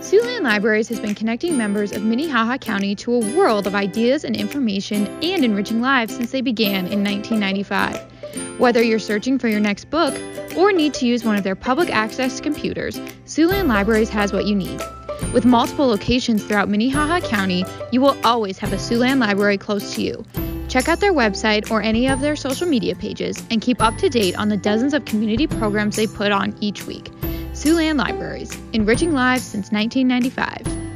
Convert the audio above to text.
Siouxland Libraries has been connecting members of Minnehaha County to a world of ideas and information and enriching lives since they began in 1995. Whether you're searching for your next book or need to use one of their public access computers, Siouxland Libraries has what you need. With multiple locations throughout Minnehaha County, you will always have a Siouxland Library close to you. Check out their website or any of their social media pages and keep up to date on the dozens of community programs they put on each week. Siouxland Libraries, enriching lives since 1995.